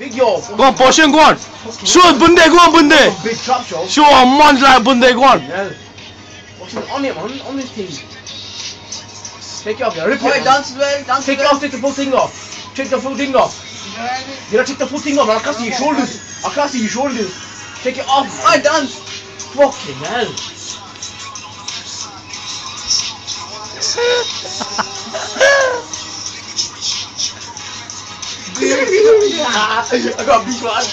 Big yo. Go on, Porsche, go on. Show us Bunde, go on, Bunde. Big trap show. Show a man like Bunde, go on. Yeah. What's on it, man? On this thing. Take it off, yeah. Rip Alright, it. dance well, dance Take it off, take the full thing off. Take the full thing off. You know, take the full thing off, man. I can't see your shoulders. I can't see your shoulders. Take it off. man. Alright, dance. Fucking hell. I got a big one.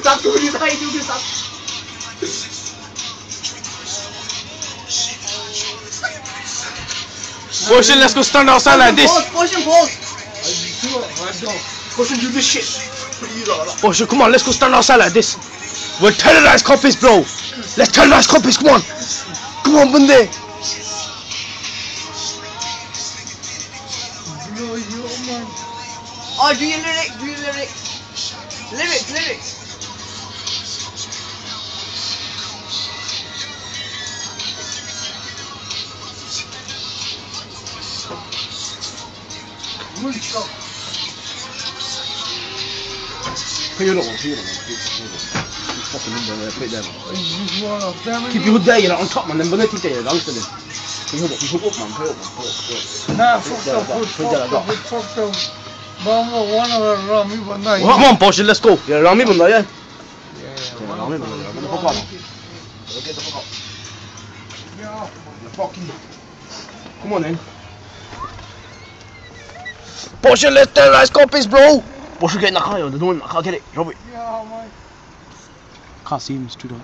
Stop doing this. How you do this? Stop. Let's go stand outside like this. Pause, push and pause. Push and do this shit. Please, Allah. Come on, let's go stand outside like this. We're terrorized Coppice, bro. Let's terrorize Coppice, come on. Come on, Bunde. Oh, do your lyrics, do your lyrics. Lyrics, lyrics. Put your little one, put your little one. Fucking in there, put it there. Keep your hood there, you're on top, man. Then when they think they're gangster, then. Put your hood up, put your hood up, man. Put it up, man. Put it up, put it up. Nah, Put fuck it there, the food, it there, fuck the like food, fuck the... Vamos, one of the Rami banda. Come on, Porsche, let's go. Yeah, around me, yeah. Yeah, Yeah, one around me, of bunda. the- Get the fuck out. Get the fuck out. Yeah. You fucking. Come on, then. Porsche, let's terrorize Coppice, bro. What's get in the car, yo? The door in the car, get it. Drop it. Yeah, man. Can't see him, it's too dark.